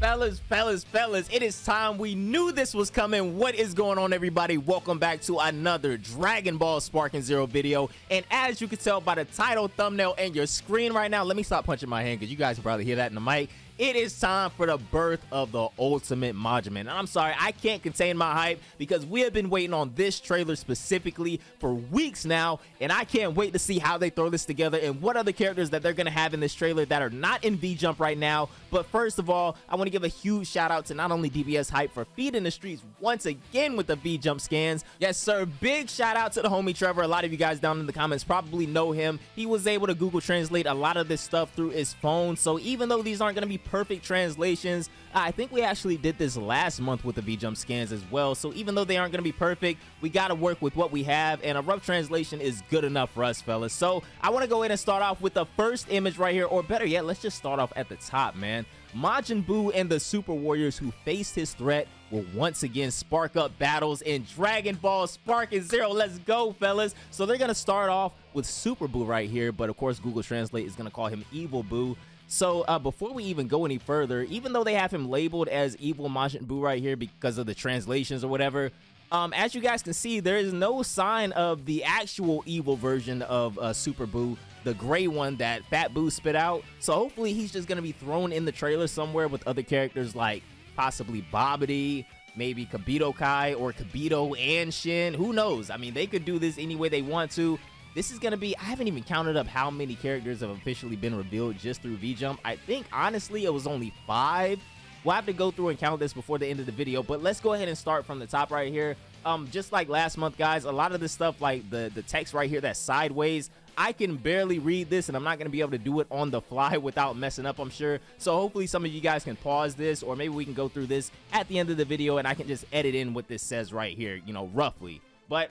Fellas, fellas, fellas, it is time. We knew this was coming. What is going on, everybody? Welcome back to another Dragon Ball Spark Sparking Zero video. And as you can tell by the title, thumbnail, and your screen right now, let me stop punching my hand because you guys probably hear that in the mic it is time for the birth of the ultimate Majin And I'm sorry, I can't contain my hype because we have been waiting on this trailer specifically for weeks now, and I can't wait to see how they throw this together and what other characters that they're going to have in this trailer that are not in V-Jump right now. But first of all, I want to give a huge shout out to not only DBS Hype for feeding the streets once again with the V-Jump scans. Yes, sir, big shout out to the homie Trevor. A lot of you guys down in the comments probably know him. He was able to Google Translate a lot of this stuff through his phone, so even though these aren't going to be perfect translations. I think we actually did this last month with the V-Jump scans as well. So even though they aren't going to be perfect, we got to work with what we have. And a rough translation is good enough for us, fellas. So I want to go ahead and start off with the first image right here. Or better yet, let's just start off at the top, man. Majin Buu and the Super Warriors who faced his threat will once again spark up battles in Dragon Ball Spark Sparking Zero. Let's go, fellas. So they're going to start off with Super Buu right here, but of course Google Translate is going to call him Evil Buu. So uh, before we even go any further, even though they have him labeled as Evil Majin Buu right here because of the translations or whatever, um, as you guys can see, there is no sign of the actual evil version of uh, Super Buu, the gray one that Fat Buu spit out. So hopefully he's just going to be thrown in the trailer somewhere with other characters like possibly Babidi, maybe Kibito Kai or Kibito and Shin. Who knows? I mean, they could do this any way they want to. This is going to be, I haven't even counted up how many characters have officially been revealed just through V-Jump. I think, honestly, it was only five. We'll have to go through and count this before the end of the video, but let's go ahead and start from the top right here. Um, just like last month, guys, a lot of this stuff, like the, the text right here that's sideways, I can barely read this and I'm not going to be able to do it on the fly without messing up, I'm sure. So hopefully some of you guys can pause this or maybe we can go through this at the end of the video and I can just edit in what this says right here, you know, roughly. But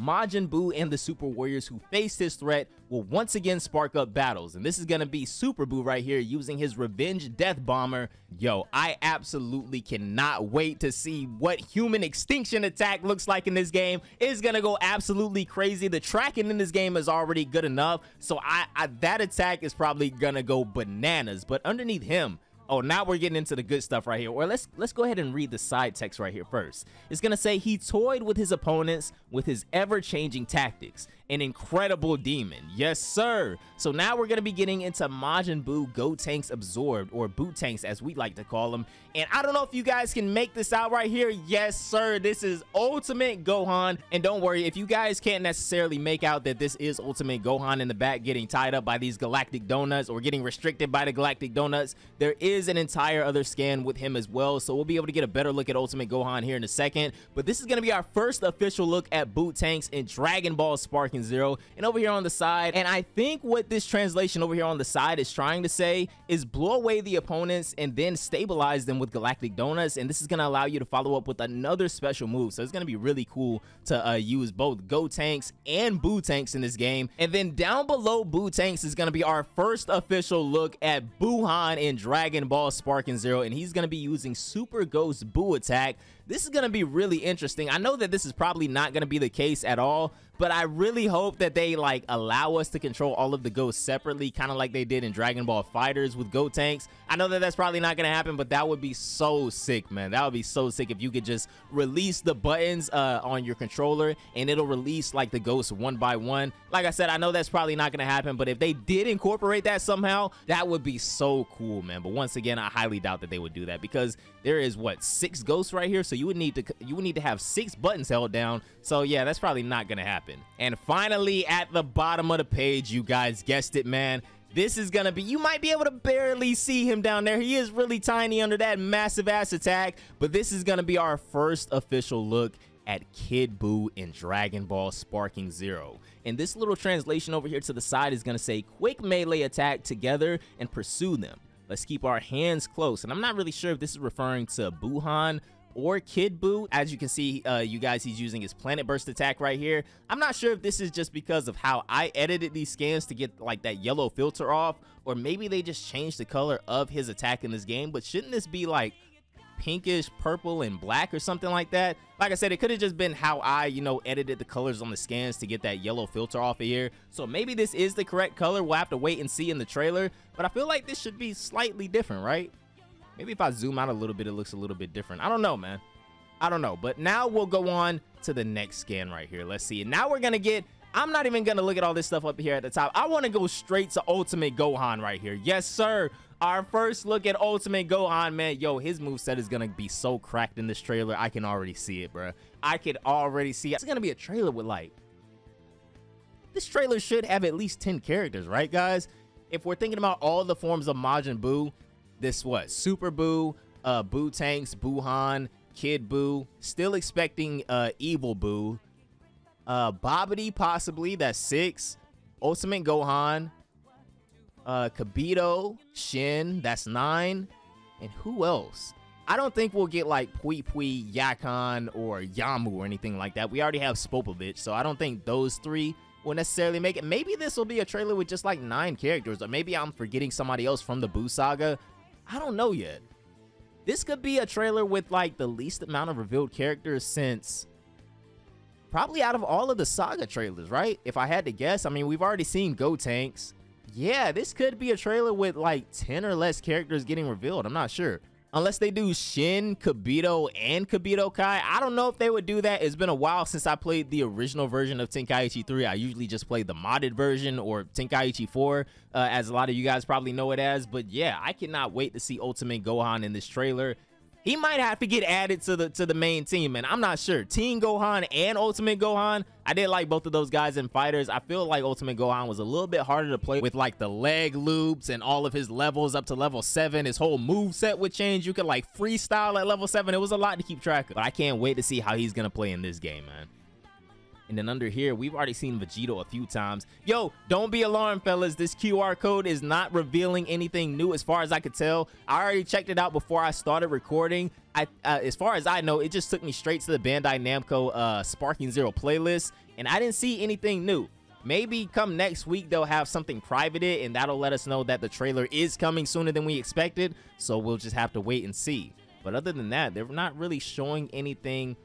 Majin Buu and the Super Warriors who face this threat will once again spark up battles. And this is going to be Super Buu right here using his Revenge Death Bomber. Yo, I absolutely cannot wait to see what Human Extinction Attack looks like in this game. It's going to go absolutely crazy. The tracking in this game is already good enough. So I, I that attack is probably going to go bananas. But underneath him, Oh, now we're getting into the good stuff right here. Or let's let's go ahead and read the side text right here first. It's gonna say he toyed with his opponents with his ever-changing tactics an incredible demon. Yes, sir. So now we're going to be getting into Majin Buu Gotenks Absorbed, or Buutenks as we like to call them. And I don't know if you guys can make this out right here. Yes, sir. This is Ultimate Gohan. And don't worry, if you guys can't necessarily make out that this is Ultimate Gohan in the back getting tied up by these Galactic Donuts or getting restricted by the Galactic Donuts, there is an entire other scan with him as well. So we'll be able to get a better look at Ultimate Gohan here in a second. But this is going to be our first official look at Buutenks in Dragon Ball Spark zero. And over here on the side, and I think what this translation over here on the side is trying to say is blow away the opponents and then stabilize them with Galactic Donuts. And this is going to allow you to follow up with another special move. So it's going to be really cool to uh, use both Gotenks and Buutenks in this game. And then down below Buutenks is going to be our first official look at Buuhan in Dragon Ball Sparking Zero. And he's going to be using Super Ghost Boo Attack. This is going to be really interesting. I know that this is probably not going to be the case at all, but I really hope that they like allow us to control all of the ghosts separately, kind of like they did in Dragon Ball FighterZ with Gotenks. I know that that's probably not going to happen, but that would be so sick, man. That would be so sick if you could just release the buttons uh, on your controller and it'll release like the ghosts one by one. Like I said, I know that's probably not going to happen, but if they did incorporate that somehow, that would be so cool, man. But once again, I highly doubt that they would do that because there is what six ghosts right here, so you would need to you would need to have six buttons held down. So yeah, that's probably not to happen. And finally, at the bottom of the page, you guys guessed it, man. This is to be, you might be able to barely see him down there. He is really tiny under that massive ass attack, but this is to be our first official look at Kid Buu in Dragon Ball Sparking Zero. And this little translation over here to the side is to say, quick melee attack together and pursue them. Let's keep our hands close. And I'm not really sure if this is referring to Buuhan or Kid Buu. As you can see, uh, you guys, he's using his Planet Burst attack right here. I'm not sure if this is just because of how I edited these scans to get like that yellow filter off, or maybe they just changed the color of his attack in this game, but shouldn't this be like pinkish purple and black or something like that like i said it could have just been how i you know edited the colors on the scans to get that yellow filter off of here so maybe this is the correct color we'll have to wait and see in the trailer but i feel like this should be slightly different right Maybe if I zoom out a little bit, it looks a little bit different. I don't know, man. I don't know. But now we'll go on to the next scan right here. Let's see. And now we're going to get I'm not even going to look at all this stuff up here at the top. I want to go straight to Ultimate Gohan right here. Yes, sir. Our first look at Ultimate Gohan, man. Yo, his move set is going to be so cracked in this trailer. I can already see it, bro. I could already see it. It's going to be a trailer with like... This trailer should have at least 10 characters, right, guys? If we're thinking about all the forms of Majin Buu, this what? Super Buu, uh, Buutenks, Buuhan, Kid Buu. Still expecting uh, Evil Buu. Uh, Babidi, possibly. That's six. Ultimate Gohan. Uh, Kibito. Shin. That's nine. And who else? I don't think we'll get like Pui Pui, Yakon, or Yamu or anything like that. We already have Spopovich, so I don't think those three will necessarily make it. Maybe this will be a trailer with just like nine characters, or maybe I'm forgetting somebody else from the Buu saga. I don't know yet. This could be a trailer with like the least amount of revealed characters since probably out of all of the Saga trailers, right? If I had to guess, I mean, we've already seen Gotenks. Yeah, this could be a trailer with like 10 or less characters getting revealed. I'm not sure. Unless they do Shin, Kibito, and Kibito Kai. I don't know if they would do that. It's been a while since I played the original version of Tenkaichi 3. I usually just play the modded version or Tenkaichi 4, uh, as a lot of you guys probably know it as. But yeah, I cannot wait to see Ultimate Gohan in this trailer he might have to get added to the to the main team and i'm not sure. Teen gohan and ultimate gohan i did like both of those guys in fighters. I feel like ultimate gohan was a little bit harder to play with like the leg loops and all of his levels up to level 7 his whole move set would change. You could like freestyle at level 7 it was a lot to keep track of. But i can't wait to see how he's gonna play in this game man and then under here, we've already seen Vegito a few times. Yo, don't be alarmed, fellas. This QR code is not revealing anything new as far as I could tell. I already checked it out before I started recording. I, uh, as far as I know, it just took me straight to the Bandai Namco uh, Sparking Zero playlist, and I didn't see anything new. Maybe come next week, they'll have something privated, and that'll let us know that the trailer is coming sooner than we expected, so we'll just have to wait and see. But other than that, they're not really showing anything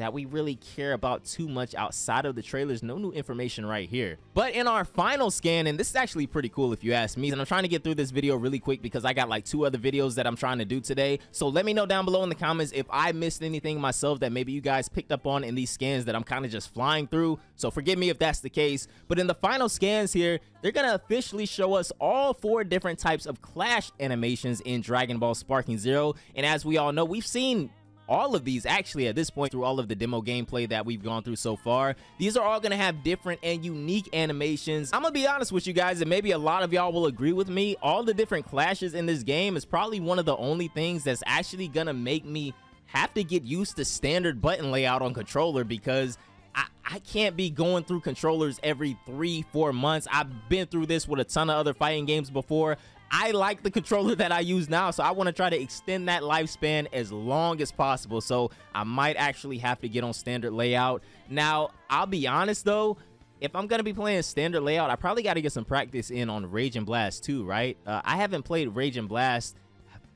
that we really care about too much outside of the trailers. No new information right here. But in our final scan, and this is actually pretty cool if you ask me, and I'm trying to get through this video really quick because I got like two other videos that I'm trying to do today. So let me know down below in the comments if I missed anything myself that maybe you guys picked up on in these scans that I'm kind of just flying through. So forgive me if that's the case. But in the final scans here, they're going to officially show us all four different types of clash animations in Dragon Ball Sparking Zero. And as we all know, we've seen all of these actually at this point through all of the demo gameplay that we've gone through so far. These are all to have different and unique animations. I'm to be honest with you guys and maybe a lot of y'all will agree with me. All the different clashes in this game is probably one of the only things that's actually to make me have to get used to standard button layout on controller because I, can't be going through controllers every three, four months. I've been through this with a ton of other fighting games before. I like the controller that I use now, so I want to try to extend that lifespan as long as possible. So I might actually have to get on standard layout. Now, I'll be honest though, if I'm going to be playing standard layout, I probably got to get some practice in on Raging Blast too, right? Uh, I haven't played Raging Blast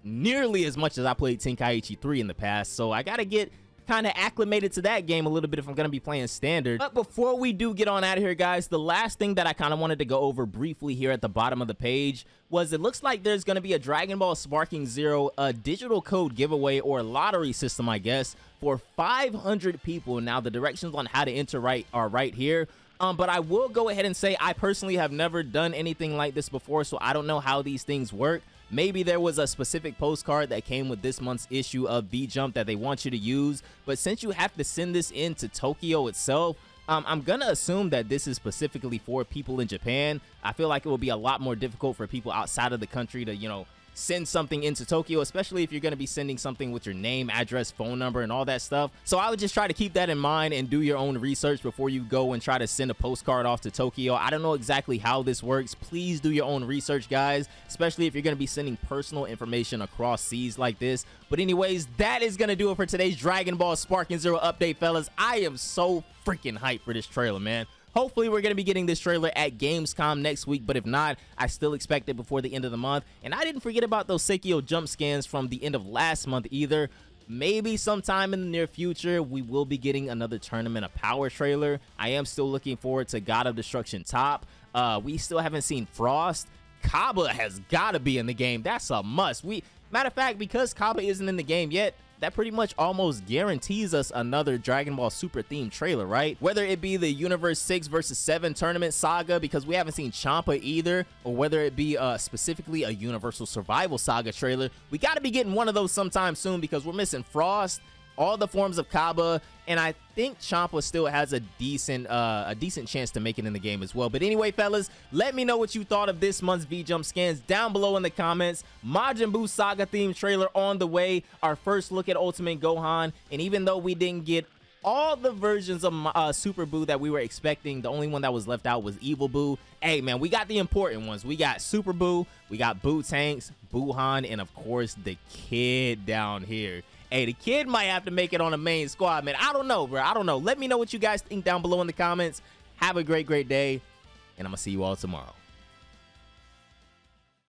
nearly as much as I played Tenkaichi 3 in the past, so I got to get kind of acclimated to that game a little bit if I'm going to be playing standard. But before we do get on out of here, guys, the last thing that I kind of wanted to go over briefly here at the bottom of the page was it looks like there's going to be a Dragon Ball Sparking Zero a digital code giveaway or lottery system, I guess, for 500 people. Now, the directions on how to enter right are right here. Um, but I will go ahead and say I personally have never done anything like this before, so I don't know how these things work. Maybe there was a specific postcard that came with this month's issue of V-Jump that they want you to use, but since you have to send this in to Tokyo itself, um, I'm gonna assume that this is specifically for people in Japan. I feel like it will be a lot more difficult for people outside of the country to, you know, send something into Tokyo, especially if you're going to be sending something with your name, address, phone number, and all that stuff. So I would just try to keep that in mind and do your own research before you go and try to send a postcard off to Tokyo. I don't know exactly how this works. Please do your own research, guys, especially if you're going to be sending personal information across seas like this. But anyways, that is going to do it for today's Dragon Ball Sparking Zero update, fellas. I am so freaking hyped for this trailer, man. Hopefully, we're going to be getting this trailer at Gamescom next week, but if not, I still expect it before the end of the month. And I didn't forget about those Saikyo Jump scans from the end of last month either. Maybe sometime in the near future, we will be getting another Tournament of Power trailer. I am still looking forward to God of Destruction Top. Uh, we still haven't seen Frost. Cabba has got to be in the game. That's a must. We Matter of fact, because Cabba isn't in the game yet, that pretty much almost guarantees us another Dragon Ball Super themed trailer, right? Whether it be the Universe 6 versus 7 tournament saga, because we haven't seen Champa either, or whether it be uh, specifically a Universal Survival Saga trailer, we got to be getting one of those sometime soon because we're missing Frost, all the forms of Cabba, and I think Champa still has a decent uh, a decent chance to make it in the game as well. But anyway, fellas, let me know what you thought of this month's V-Jump scans down below in the comments. Majin Buu Saga theme trailer on the way, our first look at Ultimate Gohan, and even though we didn't get all the versions of uh, Super Buu that we were expecting. The only one that was left out was Evil Buu. Hey, man, we got the important ones. We got Super Buu, we got Buutenks, Buuhan, and of course, the kid down here. Hey, the kid might have to make it on the main squad, man. I don't know, bro. I don't know. Let me know what you guys think down below in the comments. Have a great, great day, and I'm going to see you all tomorrow.